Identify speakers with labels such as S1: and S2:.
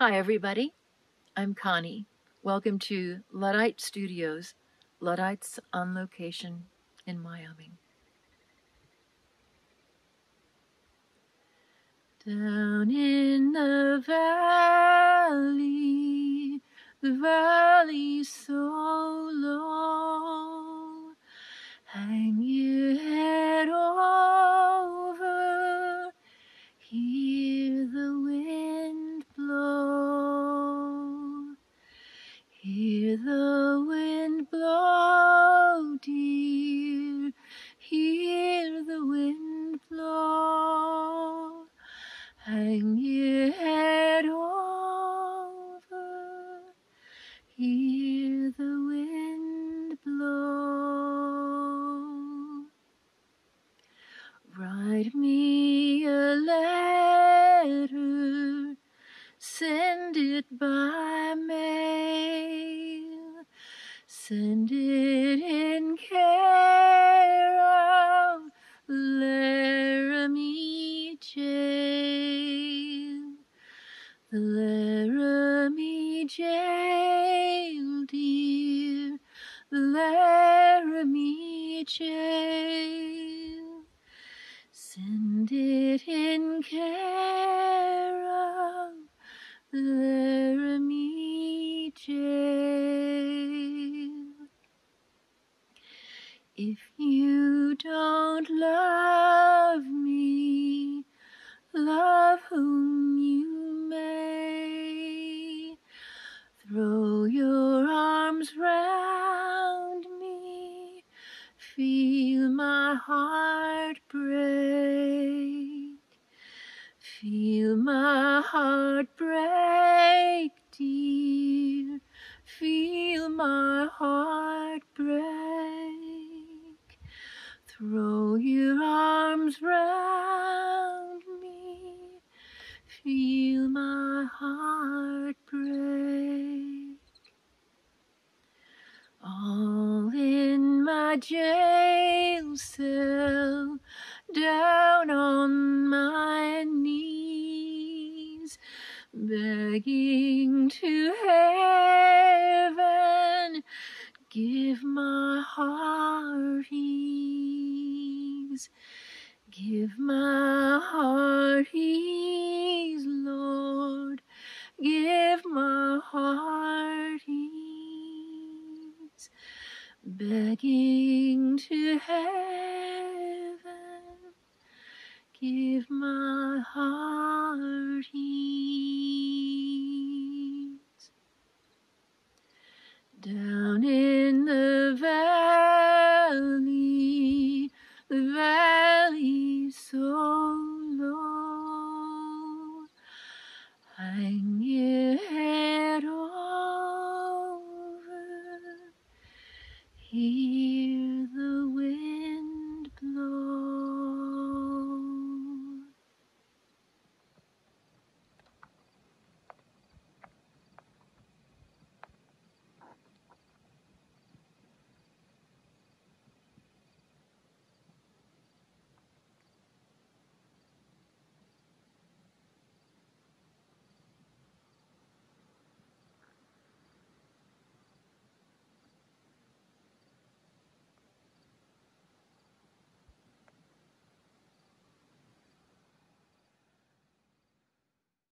S1: Hi, everybody. I'm Connie. Welcome to Luddite Studios, Luddites on location in Wyoming. Down in the valley, send it by mail, send it in care of Laramie Jail. The Laramie Jail, dear, the Laramie Jail. If you don't love me, love whom you may. Throw your arms round me, feel my heart break. Feel my heart break, dear. Feel my heart break. Throw your arms round me. Feel my heart break. All in my jail cell, down on my knees, begging to heaven, give my heart Give my heart, ease, Lord. Give my heart ease. Begging to heaven. Give my heart ease. Bye.